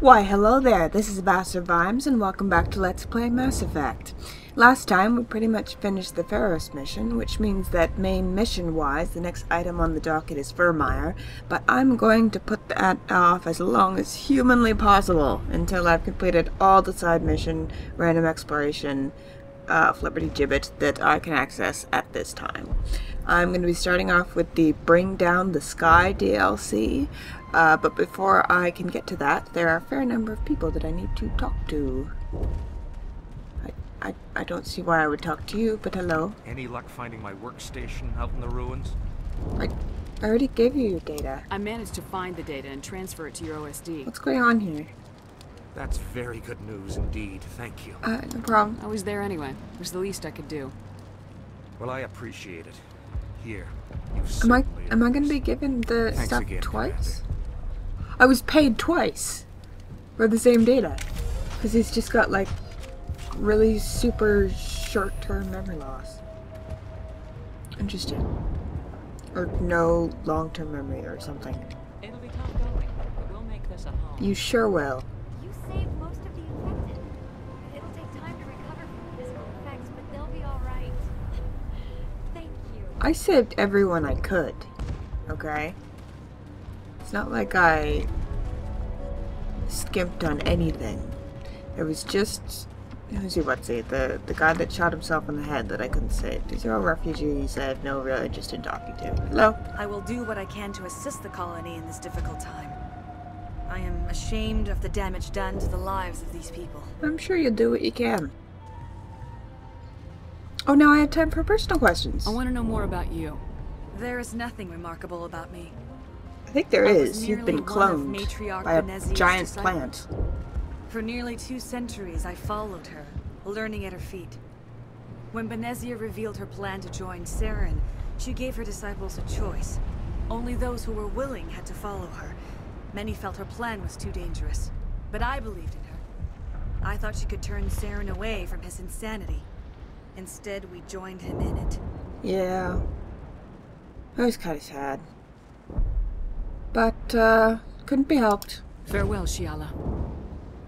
Why, hello there, this is Vasser Vimes, and welcome back to Let's Play Mass Effect. Last time, we pretty much finished the Feros mission, which means that main mission-wise, the next item on the docket is Virmire, but I'm going to put that off as long as humanly possible until I've completed all the side mission, random exploration, uh, Flipperty Gibbet that I can access at this time. I'm going to be starting off with the Bring Down the Sky DLC, uh, but before I can get to that, there are a fair number of people that I need to talk to. I, I, I don't see why I would talk to you, but hello. Any luck finding my workstation out in the ruins? I, I already gave you your data. I managed to find the data and transfer it to your OSD. What's going on here? That's very good news indeed. Thank you. Uh, no problem. I was there anyway. It was the least I could do. Well, I appreciate it. Here, you Am I am I gonna be given the Thanks stuff again, twice? I was paid twice for the same data because he's just got like really super short-term memory loss. Interesting. Or no long-term memory or something. It'll be tough going, but we'll make this a home. You sure will. You saved most of the infected. It'll take time to recover from the physical effects, but they'll be alright. Thank you. I saved everyone I could. Okay? It's not like I skimped on anything. It was just who's your what's it? The the guy that shot himself in the head that I couldn't save. These are all refugees I have no real interest in talking to. Hello? I will do what I can to assist the colony in this difficult time. I am ashamed of the damage done to the lives of these people. I'm sure you'll do what you can. Oh now I have time for personal questions. I want to know more about you. There is nothing remarkable about me. I think there is. You've been merely one of cloned by a giant disciples. plant. For nearly two centuries, I followed her, learning at her feet. When Benezia revealed her plan to join Saren, she gave her disciples a choice. Only those who were willing had to follow her. Many felt her plan was too dangerous, but I believed in her. I thought she could turn Saren away from his insanity. Instead, we joined him in it. Yeah. It was kind of sad. But, uh, couldn't be helped. Farewell, Shiala.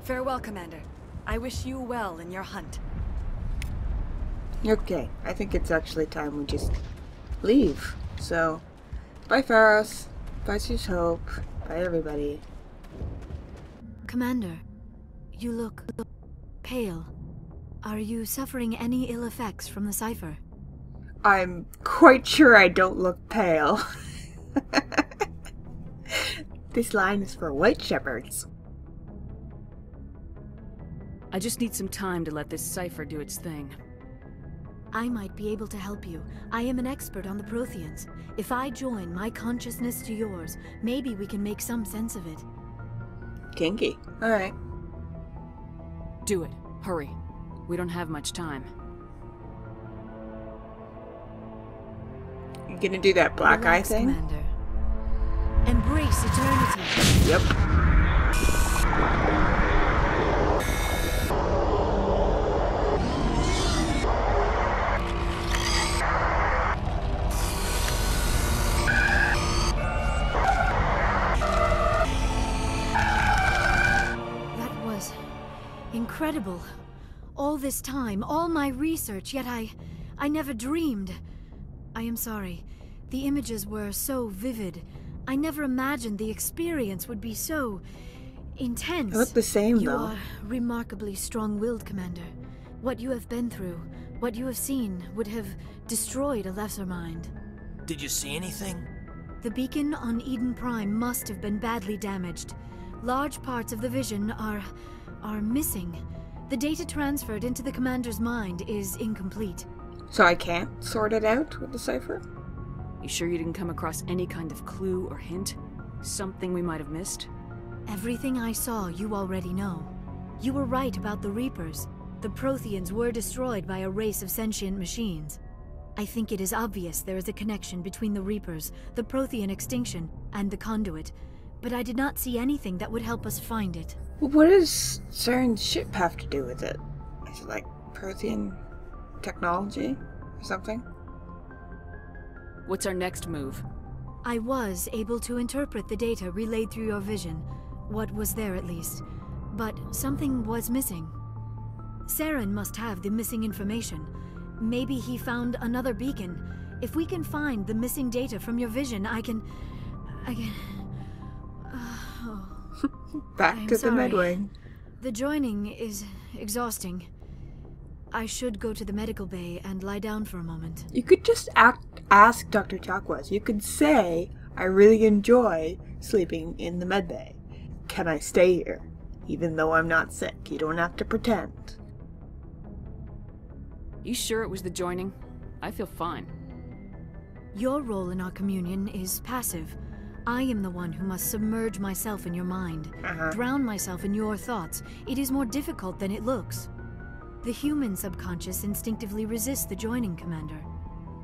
Farewell, Commander. I wish you well in your hunt. Okay, I think it's actually time we just leave. So, bye Feros. Bye Zhu's Hope. Bye everybody. Commander, you look pale. Are you suffering any ill effects from the cipher? I'm quite sure I don't look pale. this line is for white shepherds. I just need some time to let this cipher do its thing. I might be able to help you. I am an expert on the Protheans. If I join my consciousness to yours, maybe we can make some sense of it. Kinky. Alright. Do it. Hurry. We don't have much time. You gonna do that black eye thing? Commander. Embrace eternity. Yep. That was incredible. All this time, all my research, yet I. I never dreamed. I am sorry. The images were so vivid. I never imagined the experience would be so. intense. They look the same You though. are remarkably strong willed, Commander. What you have been through, what you have seen, would have destroyed a lesser mind. Did you see anything? The beacon on Eden Prime must have been badly damaged. Large parts of the vision are. are missing. The data transferred into the commander's mind is incomplete. So I can't sort it out with the cipher? You sure you didn't come across any kind of clue or hint? Something we might have missed? Everything I saw, you already know. You were right about the Reapers. The Protheans were destroyed by a race of sentient machines. I think it is obvious there is a connection between the Reapers, the Prothean extinction, and the Conduit, but I did not see anything that would help us find it. What does Saren's ship have to do with it? Is it like Prothean technology or something? What's our next move? I was able to interpret the data relayed through your vision. What was there at least. But something was missing. Saren must have the missing information. Maybe he found another beacon. If we can find the missing data from your vision, I can. I can. Oh. Back I'm to the sorry. Medway. The joining is exhausting. I should go to the medical bay and lie down for a moment. You could just act, ask Dr. Chakwas. You could say, I really enjoy sleeping in the med bay. Can I stay here? Even though I'm not sick. You don't have to pretend. You sure it was the joining? I feel fine. Your role in our communion is passive. I am the one who must submerge myself in your mind, Uh-huh. drown myself in your thoughts. It is more difficult than it looks. The human subconscious instinctively resists the joining, Commander.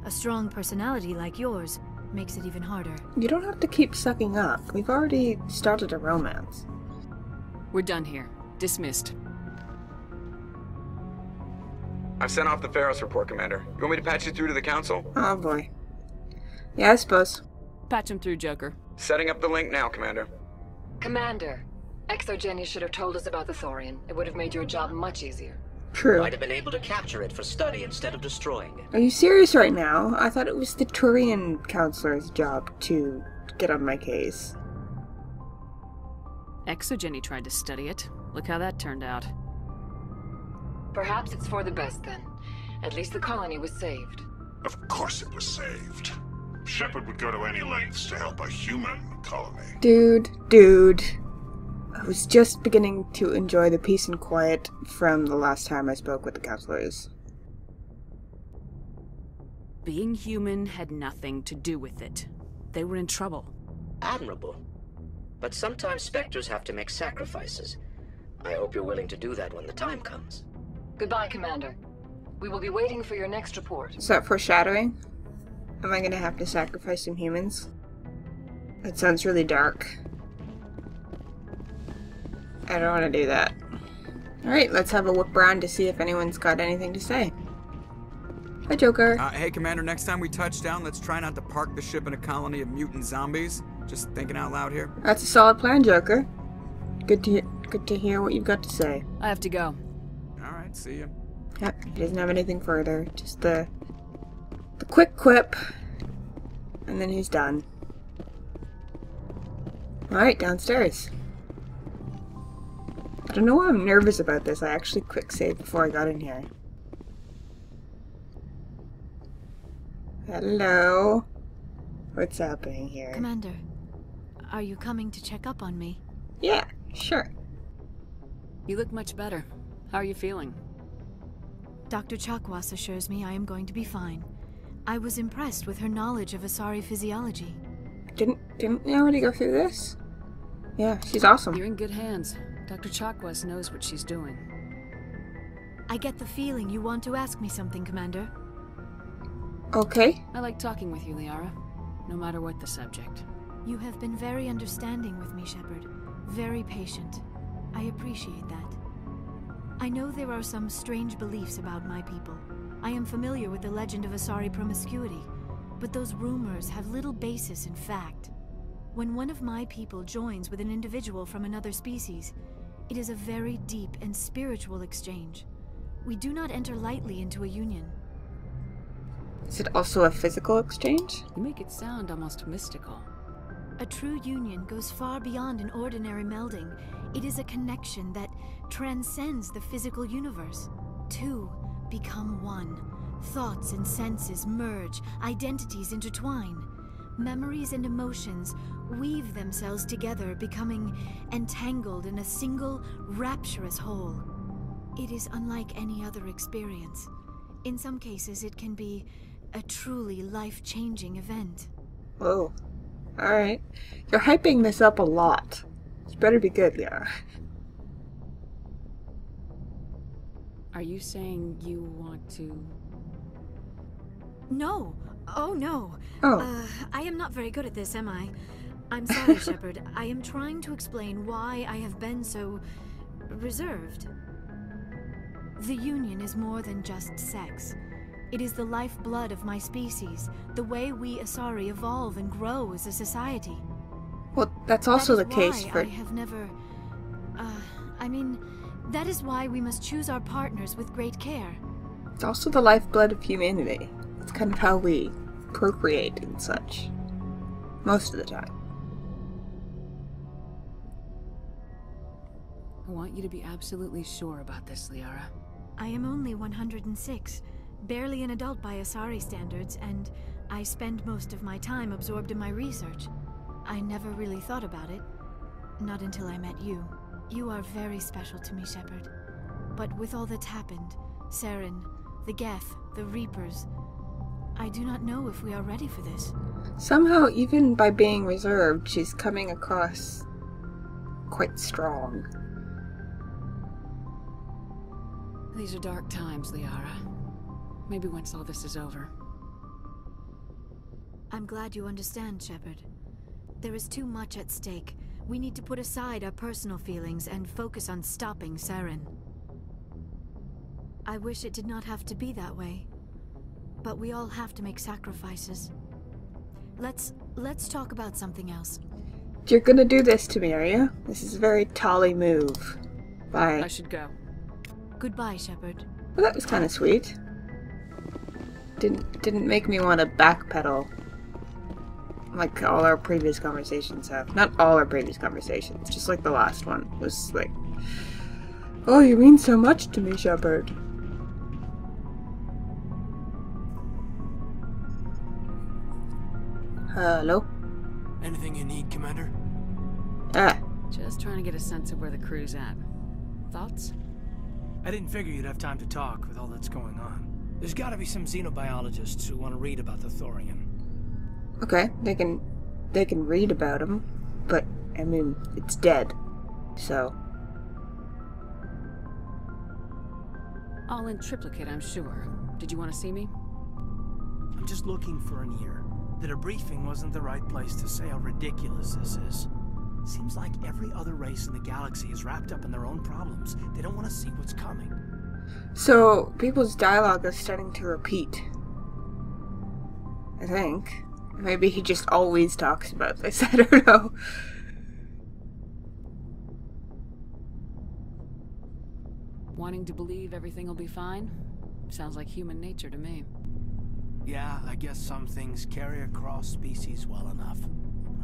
A strong personality like yours makes it even harder. You don't have to keep sucking up. We've already started a romance. We're done here. Dismissed. I've sent off the Feros report, Commander. You want me to patch you through to the Council? Oh boy. Yeah, I suppose. Patch him through, Joker. Setting up the link now, Commander. Commander, ExoGeni should have told us about the Thorian. It would have made your job much easier. True. I'd have been able to capture it for study instead of destroying it. Are you serious right now? I thought it was the Turian councilor's job to get on my case. ExoGeni tried to study it. Look how that turned out. Perhaps it's for the best then. At least the colony was saved. Of course it was saved. Shepard would go to any lengths to help a human colony. Dude, dude. I was just beginning to enjoy the peace and quiet from the last time I spoke with the councilors. Being human had nothing to do with it. They were in trouble. Admirable. But sometimes specters have to make sacrifices. I hope you're willing to do that when the time comes. Goodbye, Commander. We will be waiting for your next report. Is that foreshadowing? Am I gonna have to sacrifice some humans? That sounds really dark. I don't want to do that. Alright, let's have a look around to see if anyone's got anything to say. Hi, Joker. Uh, hey, Commander, next time we touch down, let's try not to park the ship in a colony of mutant zombies. Just thinking out loud here. That's a solid plan, Joker. Good to good to hear what you've got to say. I have to go. Alright, see ya. Yep, he doesn't have anything further. Just the the quick quip, and then he's done. All right, downstairs. I don't know why I'm nervous about this. I actually quick saved before I got in here. Hello. What's happening here? Commander, are you coming to check up on me? Yeah, sure. You look much better. How are you feeling? Dr. Chakwas assures me I am going to be fine. I was impressed with her knowledge of Asari physiology. Didn't didn't we already go through this? Yeah, she's awesome. You're in good hands. Dr. Chakwas knows what she's doing. I get the feeling you want to ask me something, Commander. Okay. I like talking with you, Liara. No matter what the subject. You have been very understanding with me, Shepard. Very patient. I appreciate that. I know there are some strange beliefs about my people. I am familiar with the legend of Asari promiscuity, but those rumors have little basis in fact. When one of my people joins with an individual from another species, it is a very deep and spiritual exchange. We do not enter lightly into a union. Is it also a physical exchange? You make it sound almost mystical. A true union goes far beyond an ordinary melding. It is a connection that transcends the physical universe. Two become one. Thoughts and senses merge, identities intertwine. Memories and emotions weave themselves together, becoming entangled in a single, rapturous whole. It is unlike any other experience. In some cases, it can be a truly life changing event. Whoa. Alright. You're hyping this up a lot. This better be good, Liara. Are you saying you want to... No! Oh no! Oh. Uh, I am not very good at this, am I? I'm sorry, Shepard. I am trying to explain why I have been so. reserved. The Union is more than just sex. It is the lifeblood of my species, the way we Asari evolve and grow as a society. Well, that's also That the case for. I have never. Uh, I mean, that is why we must choose our partners with great care. It's also the lifeblood of humanity. It's kind of how we procreate and such. Most of the time. I want you to be absolutely sure about this, Liara. I am only 106, barely an adult by Asari standards, and I spend most of my time absorbed in my research. I never really thought about it. Not until I met you. You are very special to me, Shepard. But with all that's happened, Saren, the Geth, the Reapers, I do not know if we are ready for this. Somehow, even by being reserved, she's coming across quite strong. These are dark times, Liara. Maybe once all this is over. I'm glad you understand, Shepard. There is too much at stake. We need to put aside our personal feelings and focus on stopping Saren. I wish it did not have to be that way. But we all have to make sacrifices. Let's let's talk about something else. You're gonna do this to me, are you? This is a very Tolly move. Bye. I should go. Goodbye, Shepard. Well, that was kind of sweet. Didn't didn't make me want to backpedal like all our previous conversations have. Not all our previous conversations, just like the last one was like, "Oh, you mean so much to me, Shepard." Hello. Anything you need, Commander? Ah, Just trying to get a sense of where the crew's at. Thoughts? I didn't figure you'd have time to talk with all that's going on. There's gotta be some xenobiologists who want to read about the Thorian. okay. They can they can read about him, but I mean, it's dead. So, All in triplicate, I'm sure. Did you want to see me? I'm just looking for an ear. The debriefing wasn't the right place to say how ridiculous this is. Seems like every other race in the galaxy is wrapped up in their own problems. They don't want to see what's coming. So, people's dialogue is starting to repeat. I think. Maybe he just always talks about this. I don't know. Wanting to believe everything will be fine? Sounds like human nature to me. Yeah, I guess some things carry across species well enough.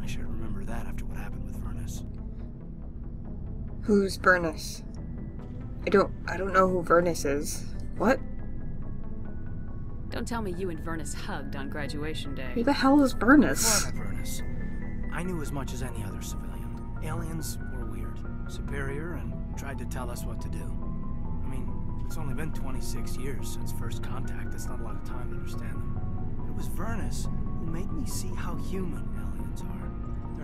I should remember that after what happened with Vyrnnus. Who's Vyrnnus? I don't I don't know who Vyrnnus is. What? Don't tell me you and Vyrnnus hugged on graduation day. Who the hell is Before Vyrnnus? I Vyrnnus, I knew as much as any other civilian. Aliens were weird, superior, and tried to tell us what to do. I mean, it's only been 26 years since first contact. That's not a lot of time to understand them. It was Vyrnnus who made me see how human aliens are. They're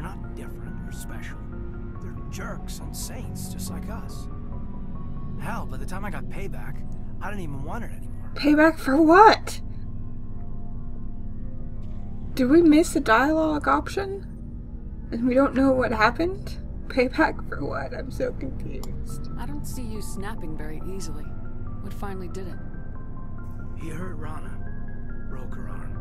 not different or special. They're jerks and saints, just like us. Hell, by the time I got payback, I didn't even want it anymore. Payback for what? Did we miss a dialogue option? And we don't know what happened? Payback for what? I'm so confused. I don't see you snapping very easily. What finally did it? He hurt Rahna. Broke her arm.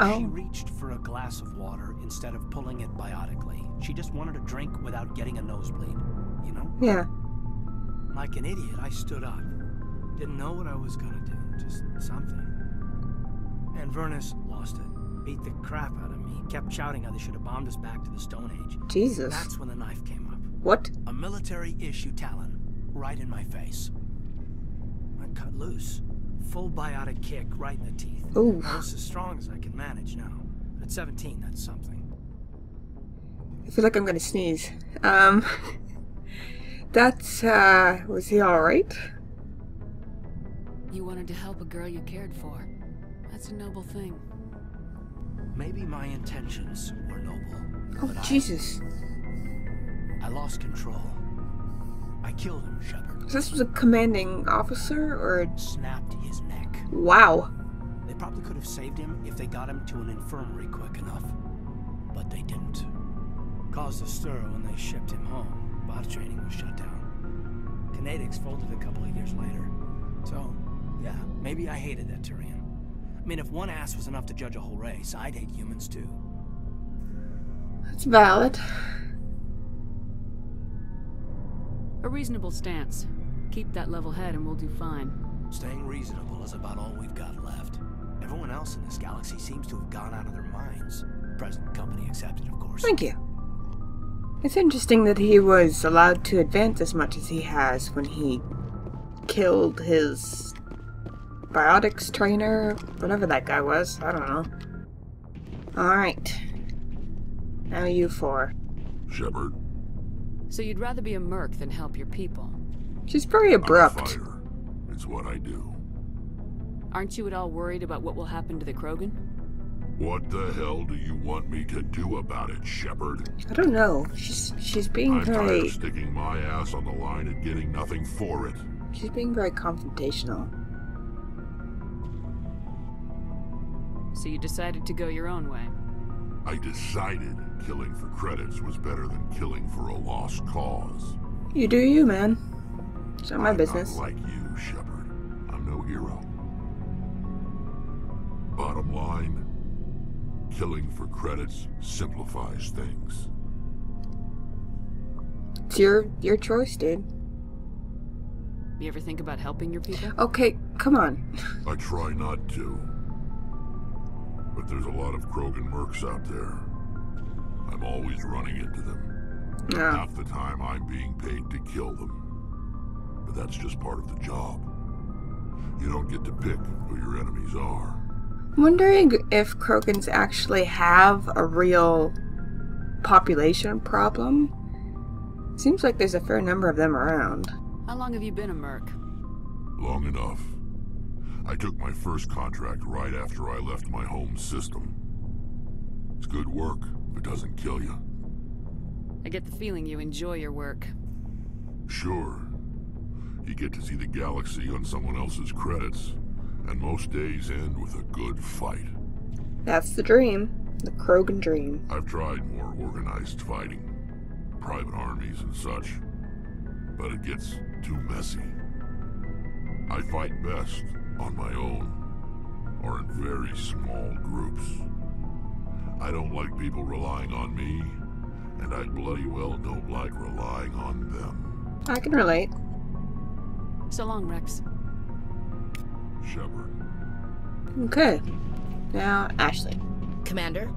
Oh. She Oh. reached for a glass of water instead of pulling it biotically. She just wanted a drink without getting a nosebleed. You know? Yeah. Like an idiot, I stood up. Didn't know what I was gonna do, just something. And Vyrnnus lost it. Beat the crap out of me. Kept shouting how they should have bombed us back to the Stone Age. Jesus. That's when the knife came up. What? A military issue talon, right in my face. I cut loose. Full biotic kick right in the teeth. Ooh. Almost as strong as I can manage now. At 17, that's something. I feel like I'm gonna sneeze. Um. That's, uh. Was he alright? You wanted to help a girl you cared for. That's a noble thing. Maybe my intentions were noble. Oh, but I- Jesus. I, lost control. I killed him, Shepard. This was a commanding officer, or. Snapped his neck. Wow. They probably could have saved him if they got him to an infirmary quick enough. But they didn't. Caused a stir when they shipped him home. Bot training was shut down. Conatix folded a couple of years later. So, yeah, maybe I hated that Turian. I mean, if one ass was enough to judge a whole race, I'd hate humans too. That's valid. A reasonable stance. Keep that level head and we'll do fine. Staying reasonable is about all we've got left. Everyone else in this galaxy seems to have gone out of their minds. Present company accepted, of course. Thank you. It's interesting that he was allowed to advance as much as he has when he killed his biotics trainer, whatever that guy was. I don't know. Alright. Now you four. Shepard. So you'd rather be a merc than help your people? She's very abrupt. I'm a fighter. It's what I do. Aren't you at all worried about what will happen to the Krogan? What the hell do you want me to do about it, Shepard? I don't know. She's she's being I'm tired of sticking my ass on the line and getting nothing for it. she's being very confrontational. So you decided to go your own way? I decided killing for credits was better than killing for a lost cause. You do you, man. It's not my I'm business. Not like you, Shepard. I'm no hero. Bottom line, killing for credits simplifies things. It's your your choice, dude. You ever think about helping your people? Okay, come on. I try not to. But there's a lot of Krogan mercs out there. I'm always running into them. Yeah. Half the time I'm being paid to kill them. But that's just part of the job. You don't get to pick who your enemies are. Wondering if Krogans actually have a real population problem. Seems like there's a fair number of them around. How long have you been a merc? Long enough. I took my first contract right after I left my home system. It's good work if it doesn't kill you. I get the feeling you enjoy your work. Sure. You get to see the galaxy on someone else's credits, and most days end with a good fight. That's the dream. The Krogan dream. I've tried more organized fighting, private armies and such, but it gets too messy. I fight best on my own, or in very small groups. I don't like people relying on me, and I bloody well don't like relying on them. I can relate. So long, Wrex. Shepard. Okay. Now, Ashley. Commander?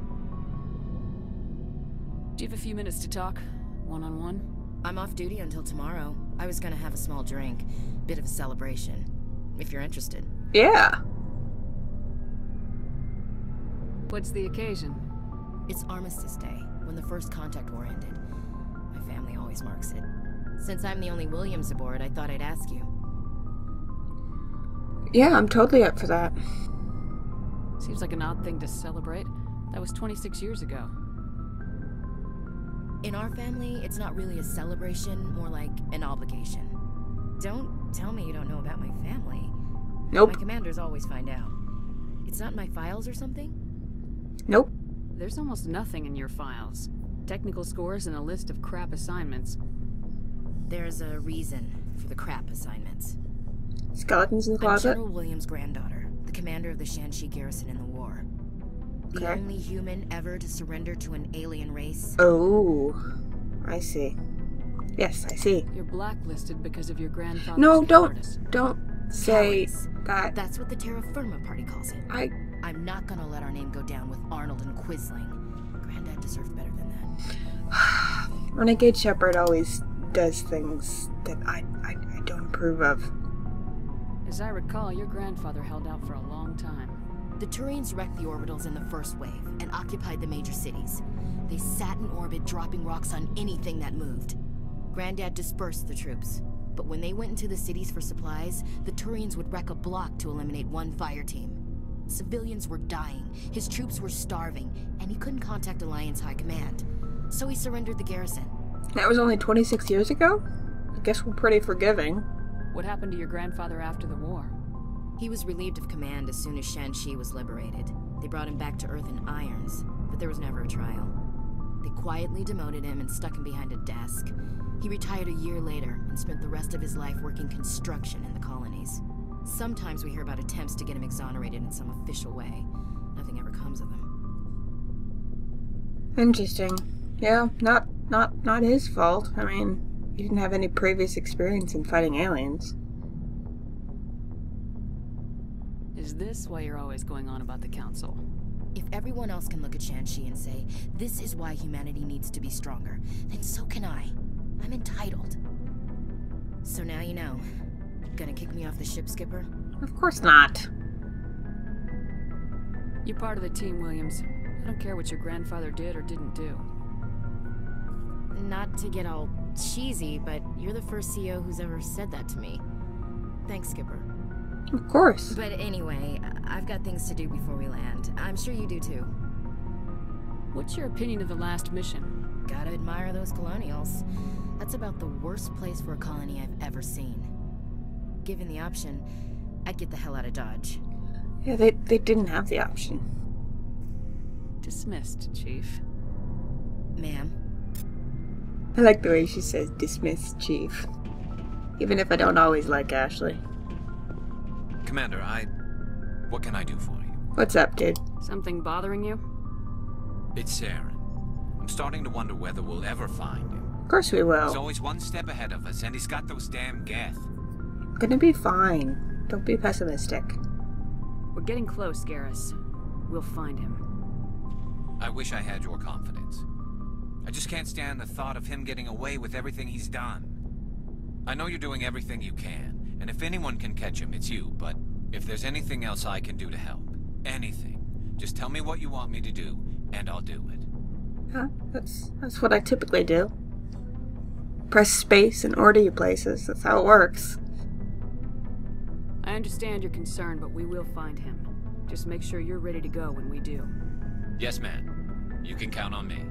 Do you have a few minutes to talk? One on one? I'm off duty until tomorrow. I was gonna have a small drink. Bit of a celebration. If you're interested. Yeah. What's the occasion? It's Armistice Day, when the first contact war ended. My family always marks it. Since I'm the only Williams aboard, I thought I'd ask you. Yeah, I'm totally up for that. Seems like an odd thing to celebrate. That was 26 years ago. In our family, it's not really a celebration, more like an obligation. Don't tell me you don't know about my family. Nope. My commanders always find out. It's not in my files or something? Nope. There's almost nothing in your files. Technical scores and a list of crap assignments. There's a reason for the crap assignments. Skeletons in the I'm closet? General Williams' granddaughter, the commander of the Shanxi garrison in the war. The Okay. only human ever to surrender to an alien race. Oh. I see. Yes, I see. You're blacklisted because of your grandfather's No, don't cowardice. don't say Cowardice. that. That's what the Terra Firma party calls it. I I'm not gonna let our name go down with Arnold and Quisling. Granddad deserved better than that. Renegade Shepard always does things that I, I I don't approve of. As I recall, your grandfather held out for a long time. The Turians wrecked the orbitals in the first wave and occupied the major cities. They sat in orbit, dropping rocks on anything that moved. Granddad dispersed the troops, but when they went into the cities for supplies, the Turians would wreck a block to eliminate one fire team. Civilians were dying, his troops were starving, and he couldn't contact Alliance High Command. So he surrendered the garrison. That was only 26 years ago? I guess we're pretty forgiving. What happened to your grandfather after the war? He was relieved of command as soon as Shanxi was liberated. They brought him back to Earth in irons, but there was never a trial. They quietly demoted him and stuck him behind a desk. He retired a year later and spent the rest of his life working construction in the colonies. Sometimes we hear about attempts to get him exonerated in some official way. Nothing ever comes of them. Interesting. Yeah, not not not his fault. I mean, he didn't have any previous experience in fighting aliens. Is this why you're always going on about the Council? If everyone else can look at Shanxi and say, this is why humanity needs to be stronger, then so can I. I'm entitled. So now you know. Gonna kick me off the ship, Skipper? Of course not. You're part of the team, Williams. I don't care what your grandfather did or didn't do. Not to get all cheesy, but you're the first CEO who's ever said that to me. Thanks, Skipper. Of course. But anyway, I've got things to do before we land. I'm sure you do too. What's your opinion of the last mission? Gotta admire those colonials. That's about the worst place for a colony I've ever seen. Given the option, I'd get the hell out of Dodge. Yeah, they, they didn't have the option. Dismissed, Chief. Ma'am? I like the way she says dismiss, Chief. Even if I don't always like Ashley. Commander, I... What can I do for you? What's up, dude? Something bothering you? It's Saren. I'm starting to wonder whether we'll ever find him. Of course we will. He's always one step ahead of us, and he's got those damn Geth. Gonna be fine. Don't be pessimistic. We're getting close, Garrus. We'll find him. I wish I had your confidence. I just can't stand the thought of him getting away with everything he's done. I know you're doing everything you can, and if anyone can catch him, it's you, but if there's anything else I can do to help, anything, just tell me what you want me to do, and I'll do it. Yeah, that's, that's what I typically do. Press space and order you places. That's how it works. I understand your concern, but we will find him. Just make sure you're ready to go when we do. Yes, ma'am. You can count on me.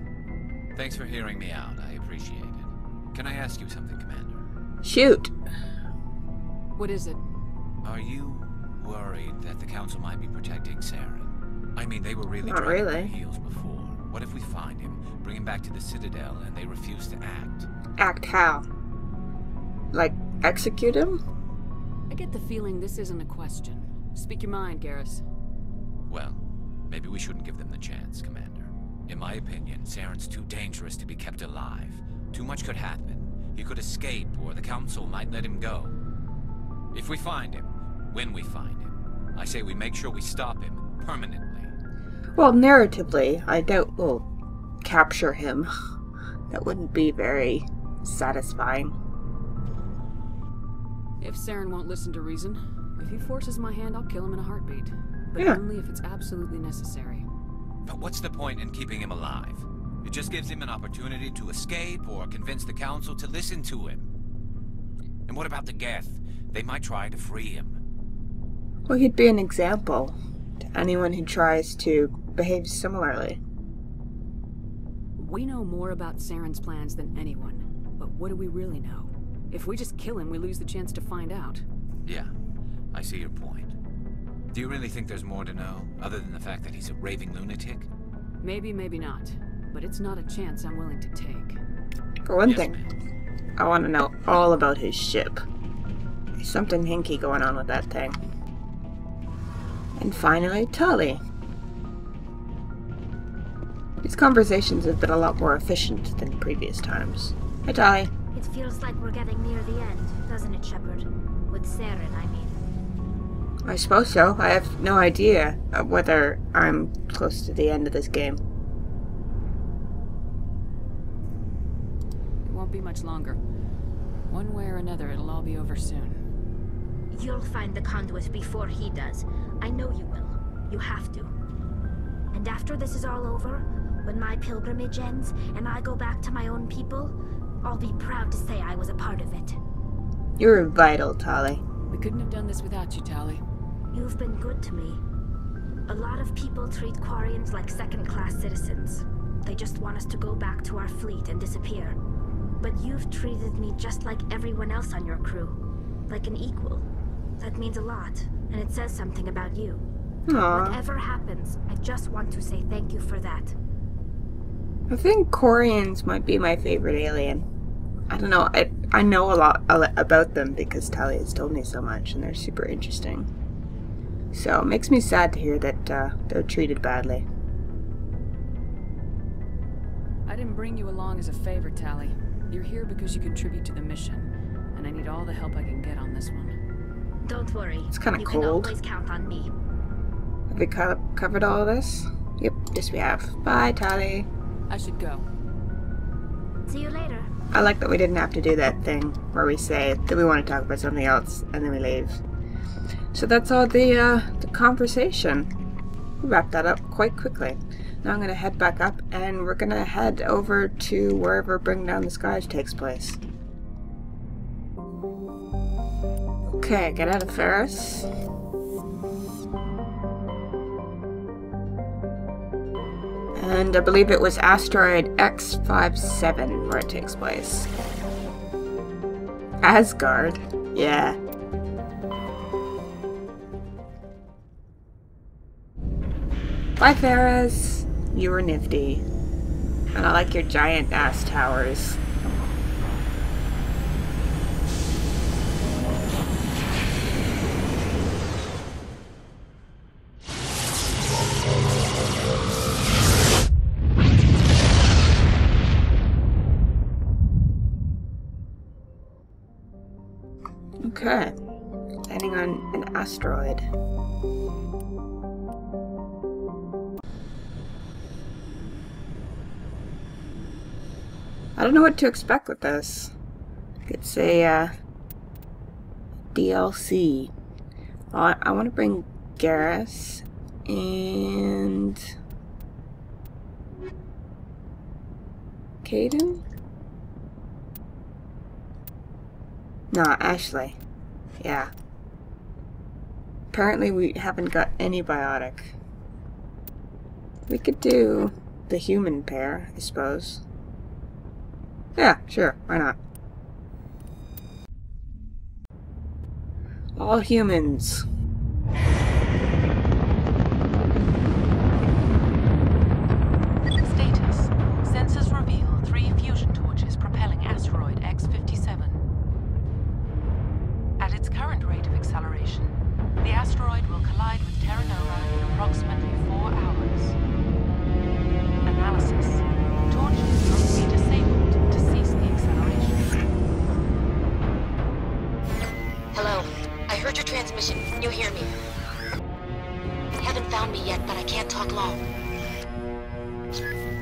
Thanks for hearing me out. I appreciate it. Can I ask you something, Commander? Shoot. What is it? Are you worried that the Council might be protecting Saren? I mean, they were really Not dragging really. heels before. What if we find him, bring him back to the Citadel, and they refuse to act? Act how? Like, execute him? I get the feeling this isn't a question. Speak your mind, Garrus. Well, maybe we shouldn't give them the chance, Commander. In my opinion, Saren's too dangerous to be kept alive. Too much could happen. He could escape, or the Council might let him go. If we find him, when we find him, I say we make sure we stop him permanently. Well, narratively, I doubt we'll capture him. That wouldn't be very satisfying. If Saren won't listen to reason, if he forces my hand, I'll kill him in a heartbeat. But Yeah. only if it's absolutely necessary. But what's the point in keeping him alive? It just gives him an opportunity to escape or convince the Council to listen to him. And what about the Geth? They might try to free him. Well, he'd be an example to anyone who tries to behave similarly. We know more about Saren's plans than anyone. But what do we really know? If we just kill him, we lose the chance to find out. Yeah, I see your point. Do you really think there's more to know, other than the fact that he's a raving lunatic? Maybe, maybe not. But it's not a chance I'm willing to take. For one thing, I want to know all about his ship. There's something hinky going on with that thing. And finally, Tully. These conversations have been a lot more efficient than previous times. Hi, Tully. It feels like we're getting near the end, doesn't it, Shepard? With Saren, I mean. I suppose so. I have no idea uh, whether I'm close to the end of this game. It won't be much longer. One way or another, it'll all be over soon. You'll find the conduit before he does. I know you will. You have to. And after this is all over, when my pilgrimage ends and I go back to my own people, I'll be proud to say I was a part of it. You're vital, Tully. We couldn't have done this without you, Tally. You've been good to me. A lot of people treat Quarians like second-class citizens. They just want us to go back to our fleet and disappear. But you've treated me just like everyone else on your crew. Like an equal. That means a lot, and it says something about you. Aw. Whatever happens, I just want to say thank you for that. I think Quarians might be my favorite alien. I don't know. I I know a lot about them because Talia has told me so much, and they're super interesting. So it makes me sad to hear that uh, they're treated badly. I didn't bring you along as a favor, Tally. You're here because you contribute to the mission, and I need all the help I can get on this one. Don't worry. It's kinda you cold. can always count on me. Have we co covered all of this? Yep, yes we have. Bye, Tally. I should go. See you later. I like that we didn't have to do that thing where we say that we want to talk about something else and then we leave. So that's all the uh, the conversation. We wrapped that up quite quickly. Now I'm gonna head back up and we're gonna head over to wherever Bring Down the Skies takes place. Okay, get out of Feros. And I believe it was asteroid X57 where it takes place. Asgard? Yeah. Bye, Feros. You were nifty. And I like your giant ass towers. Know what to expect with this. It's a uh, DLC. I, I want to bring Garrus and Kaidan? No, Ashley. Yeah. Apparently we haven't got any biotic. We could do the human pair, I suppose. Yeah, sure, why not? All humans. Can you hear me? Haven't found me yet, but I can't talk long.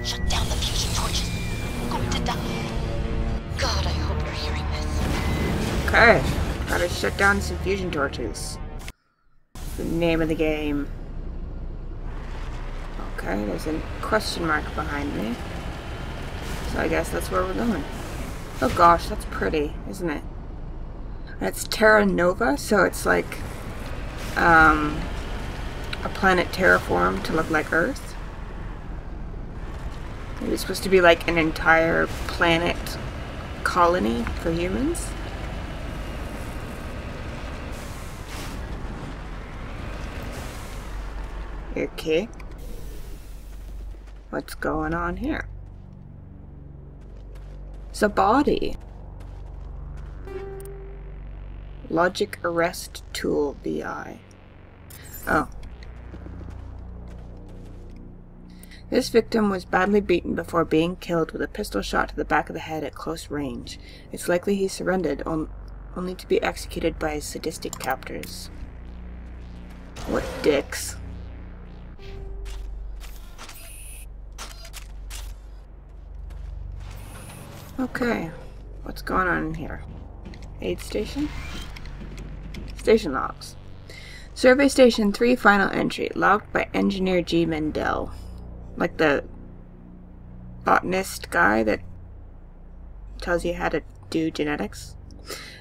Shut down the fusion torches. I'm going to die. God, I hope you're hearing this. Okay, gotta shut down some fusion torches. The name of the game. Okay, there's a question mark behind me. So I guess that's where we're going. Oh gosh, that's pretty, isn't it? It's Terra Nova, so it's like um, a planet terraformed to look like Earth. It's supposed to be like an entire planet colony for humans. Okay. What's going on here? It's a body. Logic Arrest Tool BI. Oh. This victim was badly beaten before being killed with a pistol shot to the back of the head at close range. It's likely he surrendered on only to be executed by his sadistic captors. What dicks. Okay, what's going on in here? Aid station? Station logs. Survey Station 3 final entry, logged by Engineer G. Mendel. Like the botanist guy that tells you how to do genetics.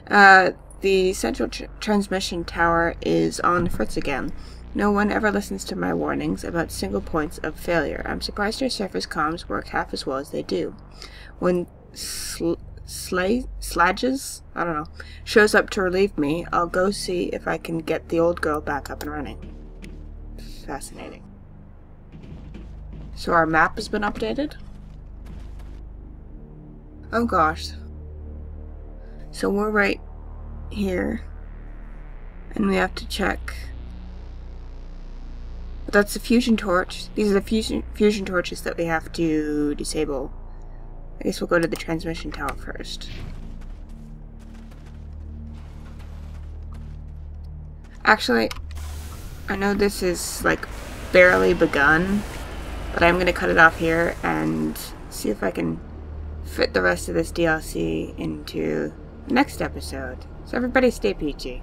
Uh, the central tr transmission tower is on Fritz again. No one ever listens to my warnings about single points of failure. I'm surprised your surface comms work half as well as they do. When sl Slay Sladges, I don't know, shows up to relieve me, I'll go see if I can get the old girl back up and running. Fascinating. So our map has been updated? Oh gosh. So we're right here. And we have to check. That's the fusion torch. These are the fusion fusion torches that we have to disable. I guess we'll go to the transmission tower first. Actually, I know this is like barely begun, but I'm going to cut it off here and see if I can fit the rest of this DLC into next episode. So everybody stay peachy.